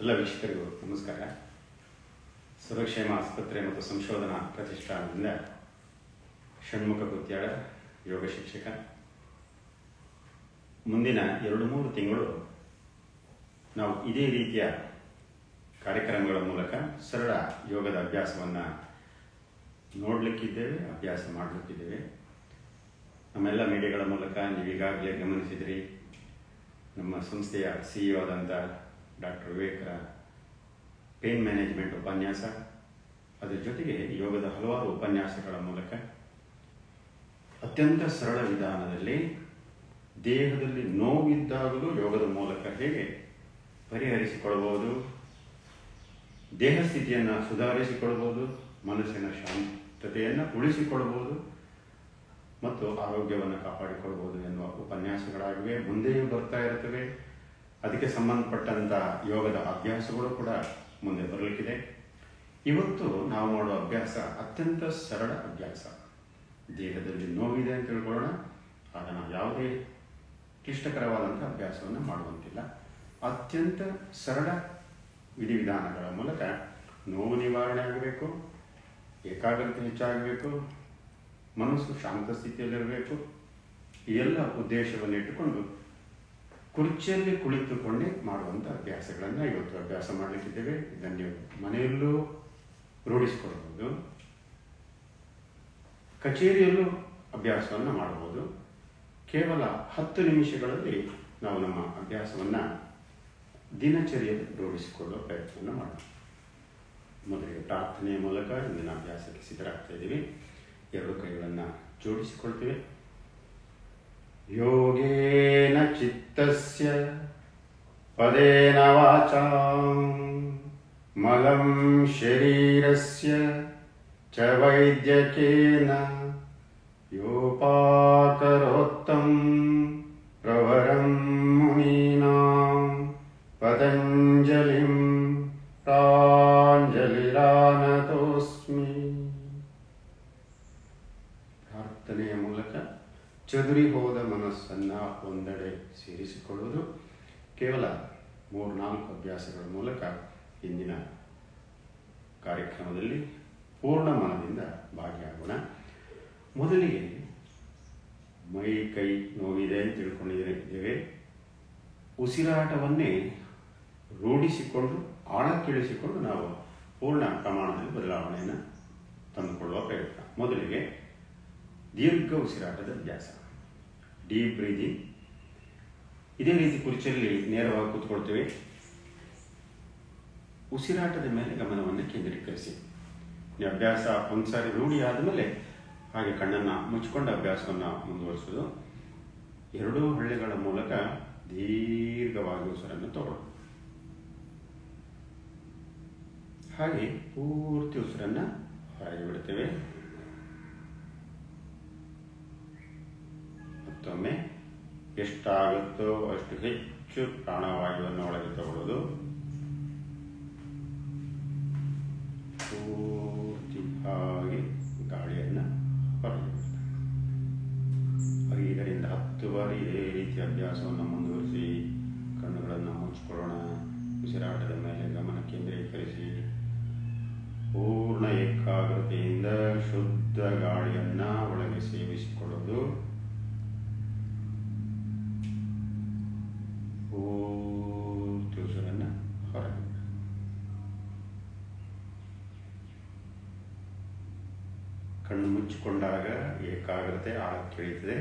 ಎಲ್ಲ ವೀಕ್ಷಕರಿಗೂ ನಮಸ್ಕಾರ. ಸುರಕ್ಷೇಮ ಆಸ್ಪತ್ರೆ ಮತ್ತು ಸಂಶೋಧನಾ ಪ್ರತಿಷ್ಠಾನದಿಂದ ಷಣ್ಮುಖ ಗುತ್ಯಾಳ ಯೋಗ ಶಿಕ್ಷಕ. ಮುಂದಿನ ಎರಡು ಮೂರು ತಿಂಗಳು ನಾವು ಇದೇ ರೀತಿಯ ಕಾರ್ಯಕ್ರಮಗಳ ಮೂಲಕ ಸರಳ ಯೋಗದ ಅಭ್ಯಾಸವನ್ನು ನೋಡಲಿಕ್ಕಿದ್ದೇವೆ, ಅಭ್ಯಾಸ ಮಾಡಲಿಕ್ಕಿದ್ದೇವೆ. ನಮ್ಮೆಲ್ಲ ಮೀಡಿಯಾಗಳ ಮೂಲಕ ನೀವೀಗಾಗಲೇ ಗಮನಿಸಿದ್ರಿ. ನಮ್ಮ ಸಂಸ್ಥೆಯ ಸಿಇಒ ಆದಂಥ ಡಾಕ್ಟರ್ ವಿವೇಕರ ಪೇನ್ ಮ್ಯಾನೇಜ್ಮೆಂಟ್ ಉಪನ್ಯಾಸ, ಅದರ ಜೊತೆಗೆ ಯೋಗದ ಹಲವಾರು ಉಪನ್ಯಾಸಗಳ ಮೂಲಕ ಅತ್ಯಂತ ಸರಳ ವಿಧಾನದಲ್ಲಿ ದೇಹದಲ್ಲಿ ನೋವಿದ್ದಾಗಲೂ ಯೋಗದ ಮೂಲಕ ಹೇಗೆ ಪರಿಹರಿಸಿಕೊಳ್ಳಬಹುದು, ದೇಹ ಸ್ಥಿತಿಯನ್ನು ಸುಧಾರಿಸಿಕೊಳ್ಳಬಹುದು, ಮನಸ್ಸಿನ ಶಾಂತತೆಯನ್ನು ಉಳಿಸಿಕೊಳ್ಳಬಹುದು, ಮತ್ತು ಆರೋಗ್ಯವನ್ನು ಕಾಪಾಡಿಕೊಳ್ಳಬಹುದು ಎನ್ನುವ ಉಪನ್ಯಾಸಗಳಾಗಿವೆ, ಮುಂದೆಯೂ ಬರ್ತಾ ಇರುತ್ತವೆ. ಅದಕ್ಕೆ ಸಂಬಂಧಪಟ್ಟಂತ ಯೋಗದ ಅಭ್ಯಾಸಗಳು ಕೂಡ ಮುಂದೆ ಬರಲಿಕ್ಕಿದೆ. ಇವತ್ತು ನಾವು ಮಾಡುವ ಅಭ್ಯಾಸ ಅತ್ಯಂತ ಸರಳ ಅಭ್ಯಾಸ. ದೇಹದಲ್ಲಿ ನೋವಿದೆ ಅಂತ ತಿಳ್ಕೊಳ್ಳೋಣ. ಆಗ ನಾವು ಯಾವುದೇ ಕ್ಲಿಷ್ಟಕರವಾದಂಥ ಅಭ್ಯಾಸವನ್ನು ಮಾಡುವಂತಿಲ್ಲ. ಅತ್ಯಂತ ಸರಳ ವಿಧಿವಿಧಾನಗಳ ಮೂಲಕ ನೋವು ನಿವಾರಣೆ ಆಗಬೇಕು, ಏಕಾಗ್ರತೆ ಹೆಚ್ಚಾಗಬೇಕು, ಮನಸ್ಸು ಶಾಂತ ಸ್ಥಿತಿಯಲ್ಲಿರಬೇಕು. ಈ ಎಲ್ಲ ಉದ್ದೇಶವನ್ನು ಇಟ್ಟುಕೊಂಡು ಕುರ್ಚಿಯಲ್ಲಿ ಕುಳಿತುಕೊಂಡೇ ಮಾಡುವಂಥ ಅಭ್ಯಾಸಗಳನ್ನು ಇವತ್ತು ಅಭ್ಯಾಸ ಮಾಡಲಿಕ್ಕಿದ್ದೇವೆ. ಇದನ್ನು ನೀವು ಮನೆಯಲ್ಲೂ ರೂಢಿಸಿಕೊಳ್ಬೋದು ಕಚೇರಿಯಲ್ಲೂ ಅಭ್ಯಾಸವನ್ನು ಮಾಡಬಹುದು. ಕೇವಲ ಹತ್ತು ನಿಮಿಷಗಳಲ್ಲಿ ನಾವು ನಮ್ಮ ಅಭ್ಯಾಸವನ್ನು ದಿನಚರಿಯಲ್ಲಿ ರೂಢಿಸಿಕೊಳ್ಳುವ ಪ್ರಯತ್ನವನ್ನು ಮಾಡೋಣ. ಮೊದಲಿಗೆ ಪ್ರಾರ್ಥನೆಯ ಮೂಲಕ ಇಂದಿನ ಅಭ್ಯಾಸಕ್ಕೆ ಸಿದ್ಧರಾಗ್ತಾ ಇದ್ದೀವಿ. ಎರಡು ಕೈಗಳನ್ನು ಜೋಡಿಸಿಕೊಳ್ತೀವಿ. योगेन चित्तस्य पदेन वाचाम् मलम् शरीरस्य च वैद्यकेन योपाकरोत्। ಉಸಿರಾಟದ ಅಭ್ಯಾಸ ಡೀಪ್ ಬ್ರೀದಿಂಗ್ ಇದೇ ರೀತಿ ಕುರ್ಚಿಯಲ್ಲಿ ನೇರವಾಗಿ ಕೂತ್ಕೊಳ್ತೇವೆ. ಉಸಿರಾಟದ ಮೇಲೆ ಗಮನವನ್ನು ಕೇಂದ್ರೀಕರಿಸಿ. ಅಭ್ಯಾಸ ಒಂದ್ಸಾರಿ ರೂಢಿ ಆದಮೇಲೆ ಹಾಗೆ ಕಣ್ಣನ್ನು ಮುಚ್ಚಿಕೊಂಡು ಅಭ್ಯಾಸವನ್ನು ಮುಂದುವರಿಸೋದು. ಎರಡೂ ಹಳ್ಳಿಗಳ ಮೂಲಕ ದೀರ್ಘವಾಗಿ ಉಸಿರನ್ನು ತಗೊಳ್ಳೋದು ಹಾಗೆ ಪೂರ್ತಿ ಉಸಿರನ್ನು ಹೊರಗೆ ಬಿಡ್ತೇವೆ. ಮತ್ತೊಮ್ಮೆ ಎಷ್ಟಾಗುತ್ತೋ ಅಷ್ಟು ಹೆಚ್ಚು ಪ್ರಾಣವಾಯುವನ್ನು ಒಳಗೆ ತಗೊಳ್ಳೋದು. ಪೂರ್ತಿ ಗಾಳಿಯನ್ನು ಇದರಿಂದ ಹತ್ತು ಬಾರಿ ಇದೇ ರೀತಿ ಅಭ್ಯಾಸವನ್ನು ಮುಂದುವರಿಸಿ, ಕಣ್ಣುಗಳನ್ನು ಮುಚ್ಚಿಕೊಳ್ಳೋಣ ಉಸಿರಾಟದ ಮೇಲೆ ಗಮನ ಕೇಂದ್ರೀಕರಿಸಿ. ಪೂರ್ಣ ಏಕಾಗ್ರತೆಯಿಂದ ಶುದ್ಧ ಗಾಳಿಯನ್ನು ಒಳಗೆ ಸೇವಿಸಿಕೊಳ್ಳೋದು ಪೂರ್ತಿ ಉಸಿರನ್ನು ಹೊರಗೆ ಕಣ್ಣು ಮುಚ್ಚಿಕೊಂಡಾಗ ಏಕಾಗ್ರತೆ ಆಳಕ್ಕಿಳಿತದೆ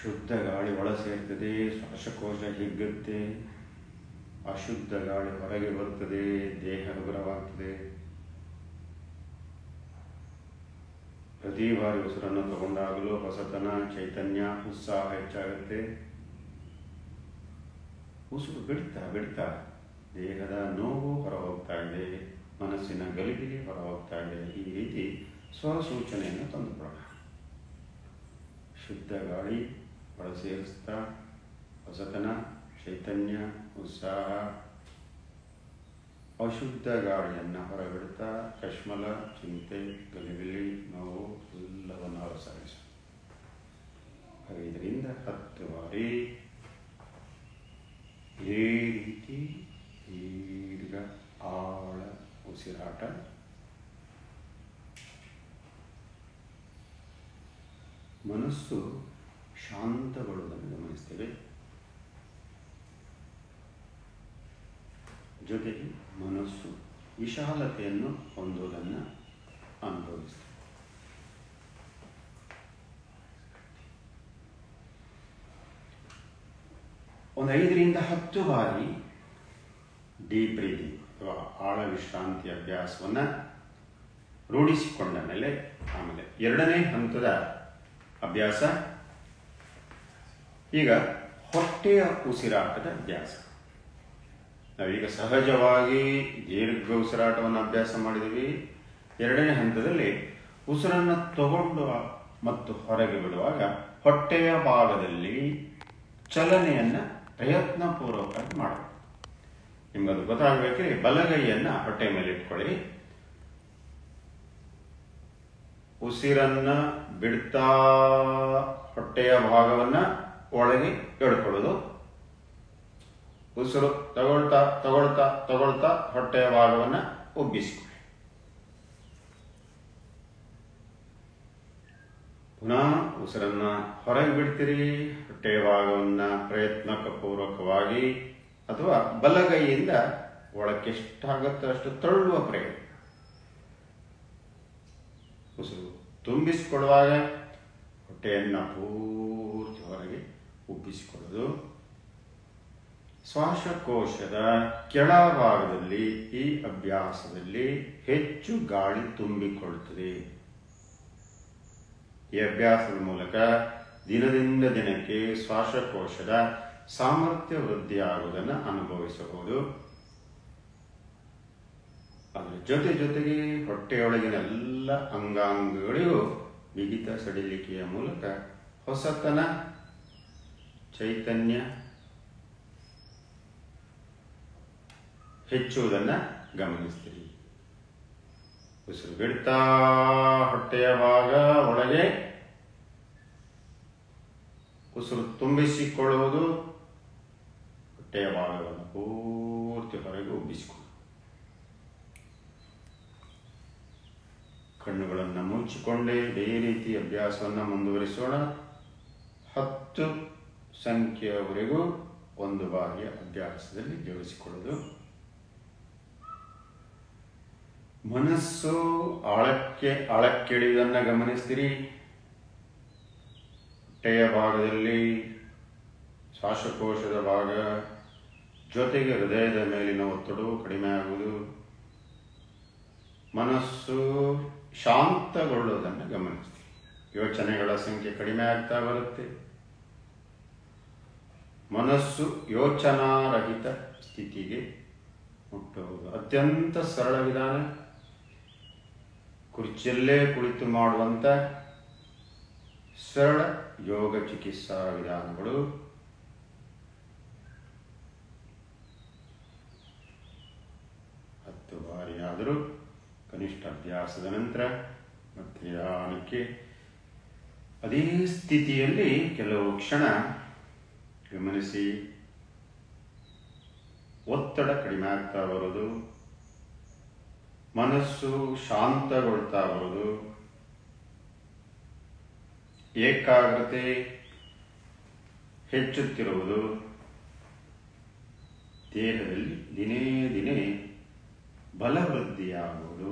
ಶುದ್ಧ ಗಾಳಿ ಒಳ ಸೇರ್ತದೆ, ಶ್ವಾಸಕೋಶ ಹಿಗ್ಗುತ್ತೆ. ಅಶುದ್ಧ ಗಾಳಿ ಹೊರಗೆ ಬರ್ತದೆ, ದೇಹ ಹಗುರವಾಗ್ತದೆ ಪ್ರತಿ ಬಾರಿ ಉಸಿರನ್ನು ತಗೊಂಡಾಗಲೂ ಹೊಸತನ, ಚೈತನ್ಯ, ಉತ್ಸಾಹ ಹೆಚ್ಚಾಗುತ್ತೆ. ಉಸಿರು ಬಿಡ್ತಾ ಬಿಡ್ತಾ ದೇಹದ ನೋವು ಹೊರ ಹೋಗ್ತಾ ಇದೆ. ಮನಸ್ಸಿನ ಗಲಿಬಿಲಿ ಹೊರ ಹೋಗ್ತಾ ಈ ರೀತಿ ಸ್ವರ ಸೂಚನೆಯನ್ನು ತಂದುಕೊಳ್ಳೋಣ ಶುದ್ಧ ಗಾಳಿ ಒಳ ಹೊಸತನ, ಚೈತನ್ಯ, ಉತ್ಸಾಹ. ಅಶುದ್ಧ ಗಾಳಿಯನ್ನು ಹೊರಬಿಡ್ತಾ ಕಶ್ಮಲ ಚಿಂತೆ, ಗಲಿಬಿಲಿ, ನೋವು ಎಲ್ಲವನ್ನು ಅವಸಾನಿಸು ಐದರಿಂದ ಹತ್ತು ಬಾರಿ ಈ ರೀತಿ ದೀರ್ಘ Notice your heart and ಮನಸ್ಸು ಶಾಂತಗೊಳ್ಳುವುದನ್ನು ಗಮನಿಸ್ತೇವೆ. ಜೊತೆಗೆ ಮನಸ್ಸು ವಿಶಾಲತೆಯನ್ನು ಹೊಂದುವುದನ್ನು ಅನುಭವಿಸ್ತೇವೆ. ಒಂದು ಐದರಿಂದ ಹತ್ತು ಬಾರಿ ಡೀಪ್ ಬ್ರೀದಿಂಗ್. ಅಥವಾ ಆಳ ವಿಶ್ರಾಂತಿ ಅಭ್ಯಾಸವನ್ನು ರೂಢಿಸಿಕೊಂಡ ಮೇಲೆ ಆಮೇಲೆ ಎರಡನೇ ಹಂತದ ಅಭ್ಯಾಸ. ಈಗ ಹೊಟ್ಟೆಯ ಉಸಿರಾಟದ ಅಭ್ಯಾಸ. ನಾವೀಗ ಸಹಜವಾಗಿ ದೀರ್ಘ ಉಸಿರಾಟವನ್ನು ಅಭ್ಯಾಸ ಮಾಡಿದ್ದೀವಿ. ಎರಡನೇ ಹಂತದಲ್ಲಿ ಉಸಿರನ್ನು ತಗೊಂಡು ಮತ್ತು ಹೊರಗೆ ಬಿಡುವಾಗ ಹೊಟ್ಟೆಯ ಭಾಗದಲ್ಲಿ ಚಲನೆಯನ್ನು ಪ್ರಯತ್ನಪೂರ್ವಕವಾಗಿ ಮಾಡಬೇಕು ನಿಮಗದು ಗೊತ್ತಾಗಬೇಕ್ರಿ ಬಲಗೈಯನ್ನ ಹೊಟ್ಟೆ ಮೇಲೆ ಇಟ್ಕೊಳ್ಳಿ. ಉಸಿರನ್ನ ಬಿಡ್ತಾ ಹೊಟ್ಟೆಯ ಭಾಗವನ್ನ ಒಳಗೆ ಎಳ್ಕೊಳ್ಳೋದು. ಉಸಿರು ತಗೊಳ್ತಾ ತಗೊಳ್ತಾ ತಗೊಳ್ತಾ ಹೊಟ್ಟೆಯ ಭಾಗವನ್ನ ಉಬ್ಬಿಸಿಕೊಳ್ಳಿ. ಪುನಃ ಉಸಿರನ್ನ ಹೊರಗೆ ಬಿಡ್ತೀರಿ. ಹೊಟ್ಟೆಯ ಭಾಗವನ್ನ ಪ್ರಯತ್ನಪೂರ್ವಕವಾಗಿ ಅಥವಾ ಬಲಗೈಯಿಂದ ಒಳಕ್ಕೆ ಎಷ್ಟಾಗುತ್ತೋ ಅಷ್ಟು ತಳ್ಳುವ ಪ್ರಯತ್ನ. ಉಸಿರು ತುಂಬಿಸಿಕೊಳ್ಳುವಾಗ ಹೊಟ್ಟೆಯನ್ನು ಪೂರ್ತಿ ಹೊರಗೆ ಉಬ್ಬಿಸಿಕೊಳ್ಳೋದು. ಶ್ವಾಸಕೋಶದ ಕೆಳಭಾಗದಲ್ಲಿ, ಈ ಅಭ್ಯಾಸದಲ್ಲಿ ಹೆಚ್ಚು ಗಾಳಿ ತುಂಬಿಕೊಳ್ಳುತ್ತದೆ. ಈ ಅಭ್ಯಾಸದ ಮೂಲಕ ದಿನದಿಂದ ದಿನಕ್ಕೆ ಶ್ವಾಸಕೋಶದ ಸಾಮರ್ಥ್ಯ ವೃದ್ಧಿಯಾಗುವುದನ್ನು ಅನುಭವಿಸಬಹುದು. ಅದರ ಜೊತೆ ಜೊತೆಗೆ ಹೊಟ್ಟೆಯೊಳಗಿನ ಎಲ್ಲ ಅಂಗಾಂಗಗಳಿಗೂ ಬಿಗಿತ ಸಡಿಲಿಕೆಯ ಮೂಲಕ ಹೊಸತನ, ಚೈತನ್ಯ ಹೆಚ್ಚುವುದನ್ನು ಗಮನಿಸ್ತೀರಿ. ಉಸಿರು ಬಿಡ್ತಾ ಹೊಟ್ಟೆಯ ಭಾಗ ಒಳಗೆ ಉಸಿರು ತುಂಬಿಸಿಕೊಳ್ಳುವುದು ಹೊಟ್ಟೆಯ ಭಾಗವನ್ನು ಪೂರ್ತಿ ಹೊರಗೆ ಉಬ್ಬಿಸಿಕೊಳ್ಳಿ ಕಣ್ಣುಗಳನ್ನು ಮುಚ್ಚಿಕೊಂಡೇ ಇದೇ ರೀತಿ ಅಭ್ಯಾಸವನ್ನು ಮುಂದುವರಿಸೋಣ. ಹತ್ತು ಸಂಖ್ಯೆಯವರೆಗೂ ಒಂದು ಬಾರಿಯ ಅಭ್ಯಾಸದಲ್ಲಿ ಜೋಡಿಸಿಕೊಳ್ಳೋದು. ಮನಸ್ಸು ಆಳಕ್ಕೆ ಆಳಕ್ಕಿಳಿಯುವುದನ್ನು ಗಮನಿಸ್ತೀರಿ. ಹೊಟ್ಟೆಯ ಭಾಗದಲ್ಲಿ ಶ್ವಾಸಕೋಶದ ಭಾಗ ಜೊತೆಗೆ ಹೃದಯದ ಮೇಲಿನ ಒತ್ತಡವು ಕಡಿಮೆ ಆಗುವುದು ಮನಸ್ಸು ಶಾಂತಗೊಳ್ಳುವುದನ್ನು ಗಮನಿಸ್ತೀವಿ ಯೋಚನೆಗಳ ಸಂಖ್ಯೆ ಕಡಿಮೆ ಆಗ್ತಾ ಬರುತ್ತೆ. ಮನಸ್ಸು ಯೋಚನಾರಹಿತ ಸ್ಥಿತಿಗೆ ಮುಟ್ಟುವುದು. ಅತ್ಯಂತ ಸರಳ ವಿಧಾನ. ಕುರ್ಚಿಯಲ್ಲೇ ಕುಳಿತು ಮಾಡುವಂಥ ಸರಳ ಯೋಗ ಚಿಕಿತ್ಸಾ ವಿಧಾನಗಳು ಹತ್ತು ಬಾರಿ ಆದರೂ ಕನಿಷ್ಠ ಅಭ್ಯಾಸದ ನಂತರ ಮತ್ತೆ ನಿಧಾನಕ್ಕೆ ಅದೇ ಸ್ಥಿತಿಯಲ್ಲಿ ಕೆಲವು ಕ್ಷಣ ಗಮನಿಸಿ. ಒತ್ತಡ ಕಡಿಮೆ ಆಗ್ತಾ ಬರೋದು ಮನಸ್ಸು ಶಾಂತಗೊಳ್ತಾ ಬರೋದು ಏಕಾಗ್ರತೆ ಹೆಚ್ಚುತ್ತಿರುವುದು. ದೇಹದಲ್ಲಿ ದಿನೇ ದಿನೇ ಬಲವೃದ್ಧಿಯಾಗುವುದು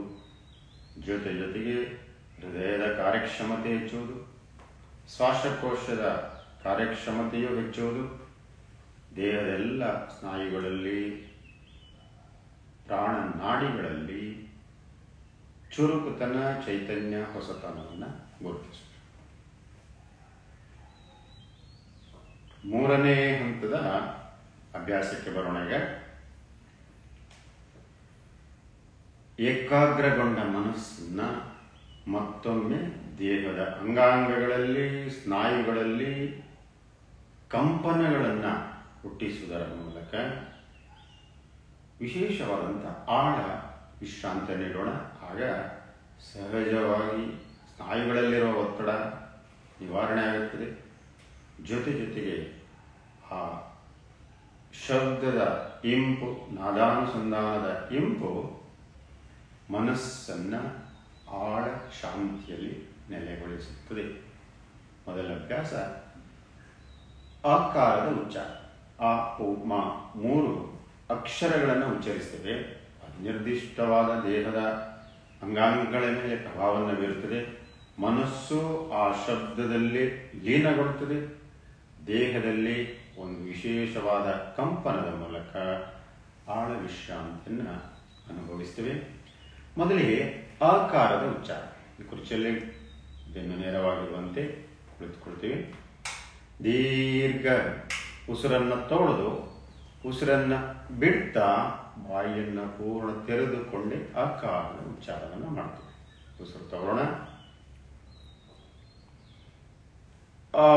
ಜೊತೆ ಜೊತೆಗೆ ಹೃದಯದ ಕಾರ್ಯಕ್ಷಮತೆ ಹೆಚ್ಚುವುದು. ಶ್ವಾಸಕೋಶದ ಕಾರ್ಯಕ್ಷಮತೆಯು ಹೆಚ್ಚುವುದು. ದೇಹದ ಎಲ್ಲ ಸ್ನಾಯುಗಳಲ್ಲಿ, ಪ್ರಾಣ ನಾಡಿಗಳಲ್ಲಿ ಚುರುಕುತನ, ಚೈತನ್ಯ, ಹೊಸತನವನ್ನು ಗುರುತಿಸುತ್ತೆ ಮೂರನೇ ಹಂತದ ಅಭ್ಯಾಸಕ್ಕೆ ಬರೋಣ ಈಗ ಏಕಾಗ್ರಗೊಂಡ ಮನಸ್ಸನ್ನ ಮತ್ತೊಮ್ಮೆ ದೇಹದ ಅಂಗಾಂಗಗಳಲ್ಲಿ, ಸ್ನಾಯುಗಳಲ್ಲಿ ಕಂಪನಗಳನ್ನು ಹುಟ್ಟಿಸುವುದರ ಮೂಲಕ ವಿಶೇಷವಾದಂಥ ಆಳ ವಿಶ್ರಾಂತಿ ನೀಡೋಣ. ಆಗ ಸಹಜವಾಗಿ ಸ್ನಾಯುಗಳಲ್ಲಿರುವ ಒತ್ತಡ ನಿವಾರಣೆ ಆಗುತ್ತದೆ. ಜೊತೆ ಜೊತೆಗೆ ಆ ಶಬ್ದದ ಇಂಪು, ನಾದಾನುಸಂಧಾನದ ಇಂಪು ಮನಸ್ಸನ್ನು ಆಳ ಶಾಂತಿಯಲ್ಲಿ ನೆಲೆಗೊಳಿಸುತ್ತದೆ. ಮೊದಲ ಅಭ್ಯಾಸ, ಆಕಾರದ ಉಚ್ಚಾರ. ಆ ಓ ಮೂರು ಅಕ್ಷರಗಳನ್ನು ಉಚ್ಚರಿಸ್ತೇವೆ ನಿರ್ದಿಷ್ಟವಾದ ದೇಹದ ಅಂಗಾಂಗಗಳ ಮೇಲೆ ಪ್ರಭಾವವನ್ನು ಬೀರುತ್ತದೆ. ಮನಸ್ಸು ಆ ಶಬ್ದದಲ್ಲಿ ಲೀನಗೊಳ್ಳುತ್ತದೆ. ದೇಹದಲ್ಲಿ ಒಂದು ವಿಶೇಷವಾದ ಕಂಪನದ ಮೂಲಕ ಆಳ ವಿಶ್ರಾಂತಿಯನ್ನು ಅನುಭವಿಸ್ತೇವೆ ಮೊದಲಿಗೆ ಆಕಾರದ ಉಚ್ಚಾರ. ಈ ಕುರ್ಚಿಯಲ್ಲಿ ಬೆನ್ನು ನೇರವಾಗಿರುವಂತೆ ಕುಳಿತುಕೊಳ್ತೀವಿ ದೀರ್ಘ ಉಸಿರನ್ನು ತೊಳೆದು ಉಸಿರನ್ನು ಬಿಡ್ತಾ ಬಾಯಿಯನ್ನು ಪೂರ್ಣ ತೆರೆದುಕೊಂಡೆ ಆಕಾರದ ಉಚ್ಚಾರವನ್ನು ಮಾಡ್ತೀವಿ. ಉಸಿರು ತಗೊಳ್ಳೋಣ ಆ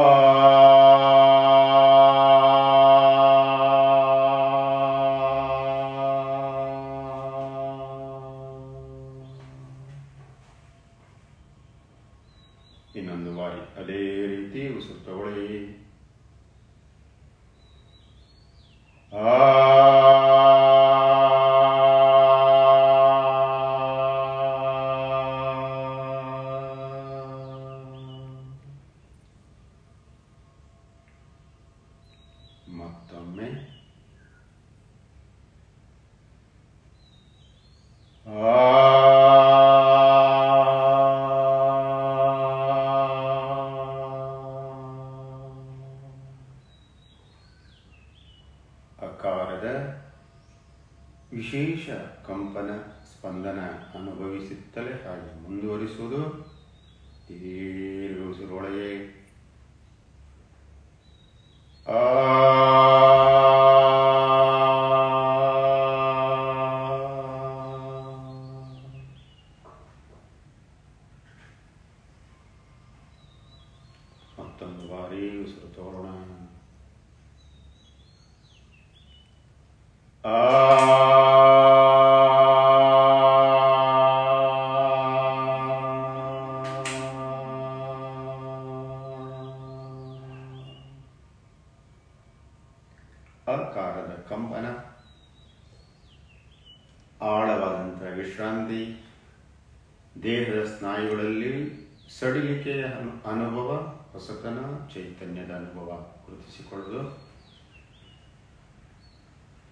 ಅನುಭವ ಗುರುತಿಸಿಕೊಳ್ಳುವುದು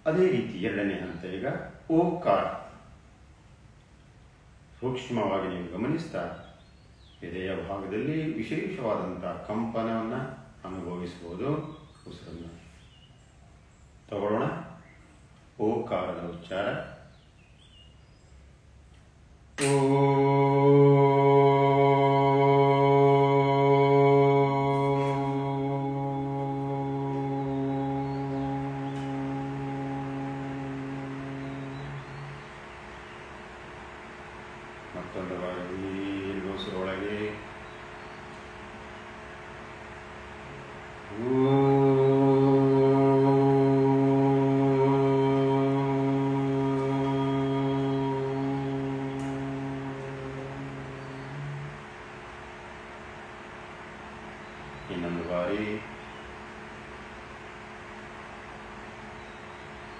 ಅದೇ ರೀತಿ ಎರಡನೇ ಹಂತ ಈಗ ಓಂಕಾರ. ಸೂಕ್ಷ್ಮವಾಗಿ ನೀವು ಗಮನಿಸ್ತಾ ಎದೆಯ ಭಾಗದಲ್ಲಿ ವಿಶೇಷವಾದಂತಹ ಕಂಪನವನ್ನು ಅನುಭವಿಸಬಹುದು. ಉಸಿರನ್ನು ತಗೊಳ್ಳೋಣ. ಓಕಾರದ ಉಚ್ಚಾರ.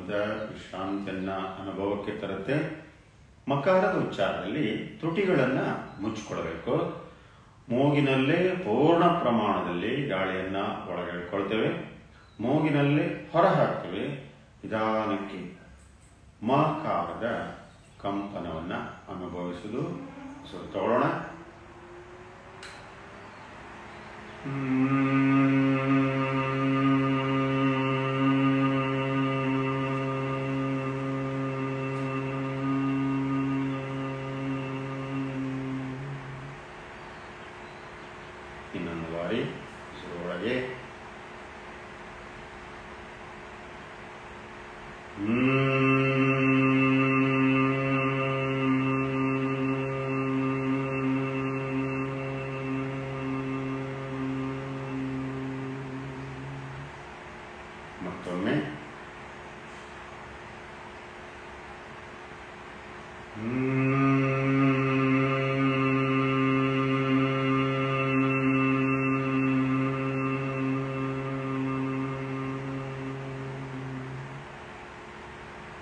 ಆಳವಾದಂಥ ವಿಶ್ರಾಂತಿಯನ್ನ ಅನುಭವಕ್ಕೆ ತರುತ್ತೆ. ಮಕಾರದ ಉಚ್ಚಾರದಲ್ಲಿ ತುಟಿಗಳನ್ನ ಮುಚ್ಚಿಕೊಳ್ಬೇಕು ಮೂಗಿನಲ್ಲೇ ಪೂರ್ಣ ಪ್ರಮಾಣದಲ್ಲಿ ಗಾಳಿಯನ್ನ ಒಳಗೆಳ್ಕೊಳ್ತೇವೆ. ಮೂಗಿನಲ್ಲೇ ಹೊರ ಹಾಕ್ತೇವೆ ನಿಧಾನಕ್ಕೆ ಮಕಾರದ ಕಂಪನವನ್ನ ಅನುಭವಿಸುವುದು ತಗೊಳ್ಳೋಣ. ಮತ್ತೊಮ್ಮೆ.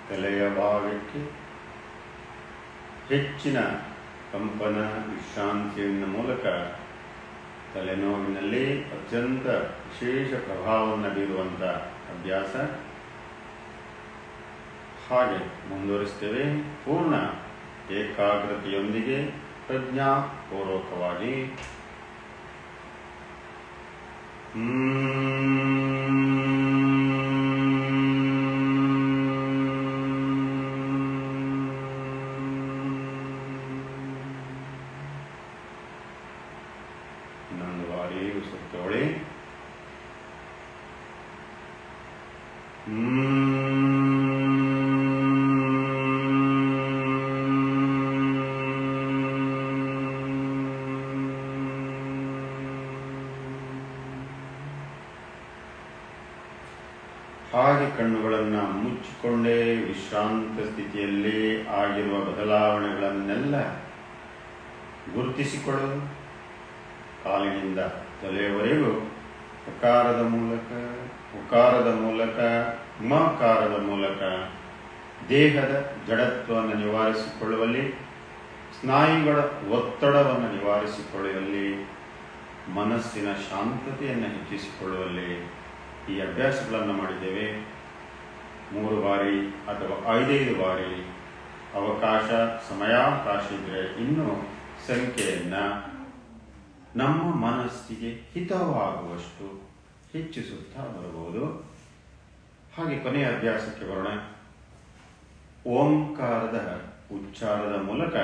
ತಲೆಯ ಭಾಗಕ್ಕೆ ಹೆಚ್ಚಿನ ಕಂಪನ ವಿಶ್ರಾಂತಿಯ ಮೂಲಕ ತಲೆನೋವಿನಲ್ಲಿ ಅತ್ಯಂತ ವಿಶೇಷ ಪ್ರಭಾವವನ್ನು ಬೀರುವಂಥ ಅಭ್ಯಾಸ ಹಾಗೆ ಮುಂದುವರಿಸ್ತೇವೆ ಪೂರ್ಣ ಏಕಾಗ್ರತೆಯೊಂದಿಗೆ ಪ್ರಜ್ಞಾಪೂರ್ವಕವಾಗಿ ಇನ್ನೊಂದು ಸ್ಥಿತಿಯಲ್ಲಿ ಆಗಿರುವ ಬದಲಾವಣೆಗಳನ್ನೆಲ್ಲ ಗುರುತಿಸಿಕೊಳ್ಳಲು ಕಾಲಿನಿಂದ ತಲೆಯವರೆಗೂ ಉಕಾರದ ಮೂಲಕ ಉಕಾರದ ಮೂಲಕ ಮಕಾರದ ಮೂಲಕ, ದೇಹದ ಜಡತ್ವವನ್ನು ನಿವಾರಿಸಿಕೊಳ್ಳುವಲ್ಲಿ, ಸ್ನಾಯುಗಳ ಒತ್ತಡವನ್ನು ನಿವಾರಿಸಿಕೊಳ್ಳುವಲ್ಲಿ, ಮನಸ್ಸಿನ ಶಾಂತತೆಯನ್ನು ಹೆಚ್ಚಿಸಿಕೊಳ್ಳುವಲ್ಲಿ ಈ ಅಭ್ಯಾಸಗಳನ್ನು ಮಾಡಿದ್ದೇವೆ. ಮೂರು ಬಾರಿ ಅಥವಾ ಐದೈದು ಬಾರಿ ಅವಕಾಶ ಸಮಯಾವಕಾಶ ಇದ್ದರೆ ಇನ್ನೂ ಸಂಖ್ಯೆಯನ್ನು ನಮ್ಮ ಮನಸ್ಸಿಗೆ ಹಿತವಾಗುವಷ್ಟು ಹೆಚ್ಚಿಸುತ್ತಾ ಬರಬಹುದು. ಹಾಗೆ ಕೊನೆಯ ಅಭ್ಯಾಸಕ್ಕೆ ಬರೋಣ. ಓಂಕಾರದ ಉಚ್ಚಾರದ ಮೂಲಕ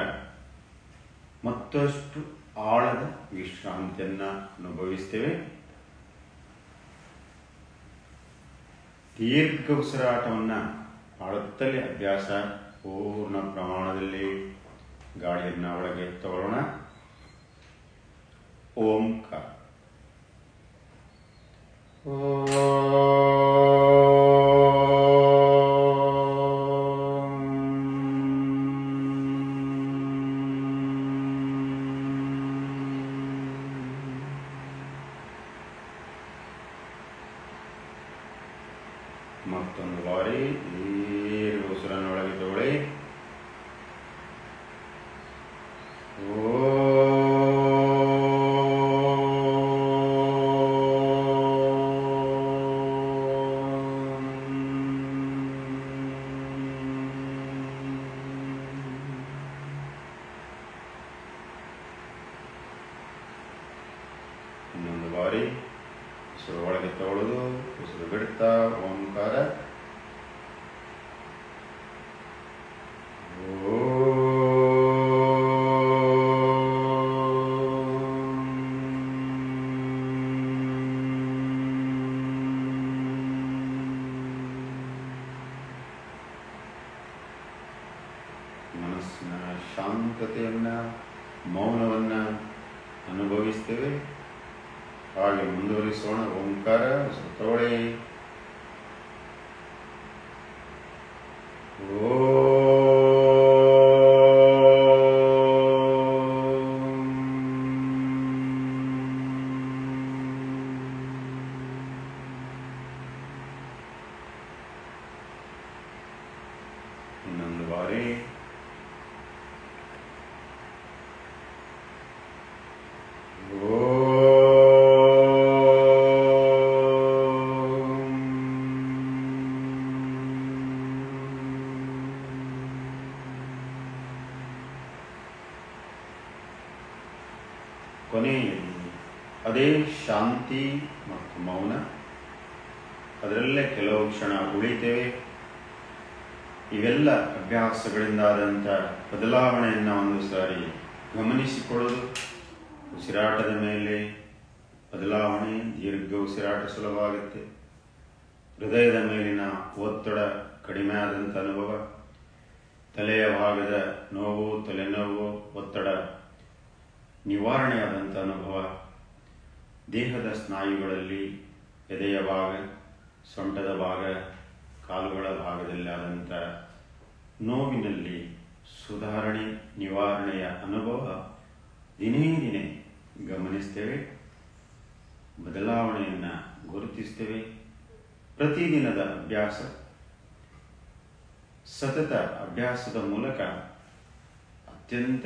ಮತ್ತಷ್ಟು ಆಳದ ವಿಶ್ರಾಂತಿಯನ್ನು ಅನುಭವಿಸ್ತೇವೆ. ದೀರ್ಘ ಉಸಿರಾಟವನ್ನು ಮಾಡುತ್ತಲೇ ಅಭ್ಯಾಸ ಪೂರ್ಣ ಪ್ರಮಾಣದಲ್ಲಿ ಗಾಳಿಯನ್ನು ಒಳಗೆ ತಗೊಳ್ಳೋಣ ಓಂಕಾರ. ಮತ್ತೊಂದು ಮನಸ್ಸಿನ ಶಾಂತತೆಯನ್ನು ಮೌನವನ್ನ ಅನುಭವಿಸ್ತೇವೆ. ಹಾಗೆ ಮುಂದುವರಿಸೋಣ. ಓಂಕಾರ ಸುತ್ತೋಳೆ ತಗೊಳ್ಳಿ ಮತ್ತು ಮೌನ. ಅದರಲ್ಲೇ ಕೆಲವು ಕ್ಷಣ ಉಳಿತೇವೆ. ಇವೆಲ್ಲ ಅಭ್ಯಾಸಗಳಿಂದಾದಂಥ ಬದಲಾವಣೆಯನ್ನು ಒಂದು ಸಾರಿ ಗಮನಿಸಿಕೊಳ್ಳೋದು. ಉಸಿರಾಟದ ಮೇಲೆ ಬದಲಾವಣೆ, ದೀರ್ಘ ಉಸಿರಾಟ ಸುಲಭವಾಗುತ್ತೆ. ಹೃದಯದ ಮೇಲಿನ ಒತ್ತಡ ಕಡಿಮೆ ಆದಂಥ ಅನುಭವ. ತಲೆಯ ಭಾಗದ ನೋವು, ತಲೆನೋವು, ಒತ್ತಡ ನಿವಾರಣೆಯಾದಂಥ ಅನುಭವ. ದೇಹದ ಸ್ನಾಯುಗಳಲ್ಲಿ ಎದೆಯ ಭಾಗ, ಸೊಂಟದ ಭಾಗ, ಕಾಲುಗಳ ಭಾಗದಲ್ಲಿ ಆದಂಥ ನೋವಿನಲ್ಲಿ ಸುಧಾರಣೆ, ನಿವಾರಣೆಯ ಅನುಭವ ದಿನೇ ದಿನೇ ಗಮನಿಸ್ತೇವೆ. ಬದಲಾವಣೆಯನ್ನು ಗುರುತಿಸ್ತೇವೆ. ಪ್ರತಿದಿನದ ಅಭ್ಯಾಸ. ಸತತ ಅಭ್ಯಾಸದ ಮೂಲಕ ಅತ್ಯಂತ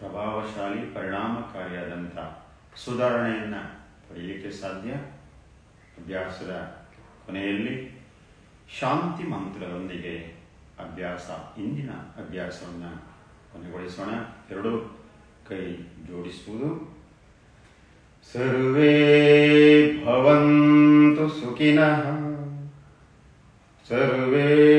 ಪ್ರಭಾವಶಾಲಿ, ಪರಿಣಾಮಕಾರಿಯಾದಂಥ ಸುಧಾರಣೆಯನ್ನು ಪಡೆಯಲಿಕ್ಕೆ ಸಾಧ್ಯ? ಅಭ್ಯಾಸದ ಕೊನೆಯಲ್ಲಿ ಶಾಂತಿ ಮಂತ್ರದೊಂದಿಗೆ ಅಭ್ಯಾಸ, ಇಂದಿನ ಅಭ್ಯಾಸವನ್ನು ಕೊನೆಗೊಳಿಸೋಣ. ಎರಡು, ಕೈ ಜೋಡಿಸುವುದು. ಸರ್ವೇ ಭವಂತು ಸುಖಿನಃ. ಸರ್ವೇ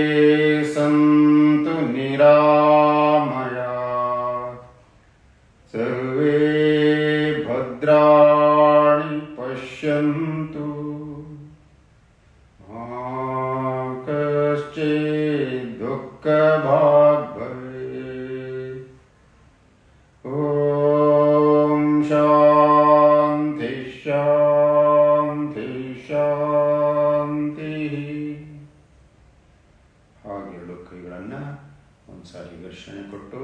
ದುಃಖ ಭಾಗ್ ಭವೇತ್. ಓಂ ಶಾಂತಿ ಶಾಂತಿ ಶಾಂತಿ ಹಾಗೆರಡು ಕೈಗಳನ್ನು ಒಂದ್ಸಾರಿ ಘರ್ಷಣೆ ಕೊಟ್ಟು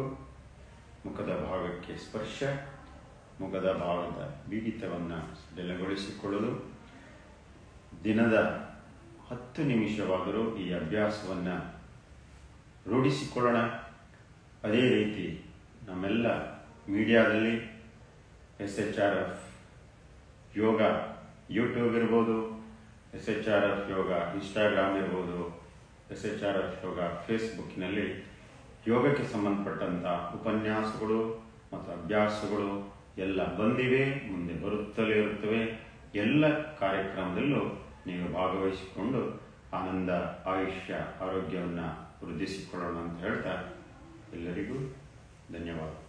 ಮುಖದ ಭಾಗಕ್ಕೆ ಸ್ಪರ್ಶ, ಮುಖದ ಭಾಗದ ಬಿಗಿತವನ್ನು ಸಡಿಲಗೊಳಿಸಿಕೊಳ್ಳಲು ದಿನದ ಹತ್ತು ನಿಮಿಷವಾದರೂ ಈ ಅಭ್ಯಾಸವನ್ನು ರೂಢಿಸಿಕೊಳ್ಳೋಣ. ಅದೇ ರೀತಿ ನಮ್ಮೆಲ್ಲ ಮೀಡಿಯಾದಲ್ಲಿ S H R F Yoga, YouTube ಇರ್ಬೋದು S H R F Yoga Instagram ಇರ್ಬೋದು S H R F Yoga ಫೇಸ್ಬುಕ್ನಲ್ಲಿ ಯೋಗಕ್ಕೆ ಸಂಬಂಧಪಟ್ಟಂಥ ಉಪನ್ಯಾಸಗಳು ಮತ್ತು ಅಭ್ಯಾಸಗಳು ಎಲ್ಲ ಬಂದಿವೆ, ಮುಂದೆ ಬರುತ್ತಲೇ ಇರುತ್ತವೆ. ಎಲ್ಲ ಕಾರ್ಯಕ್ರಮದಲ್ಲೂ ನೀವು ಭಾಗವಹಿಸಿಕೊಂಡು ಆನಂದ, ಆಯುಷ್ಯ, ಆರೋಗ್ಯವನ್ನು ವೃದ್ಧಿಸಿಕೊಳ್ಳೋಣ ಅಂತ ಹೇಳ್ತಾ ಎಲ್ಲರಿಗೂ ಧನ್ಯವಾದ.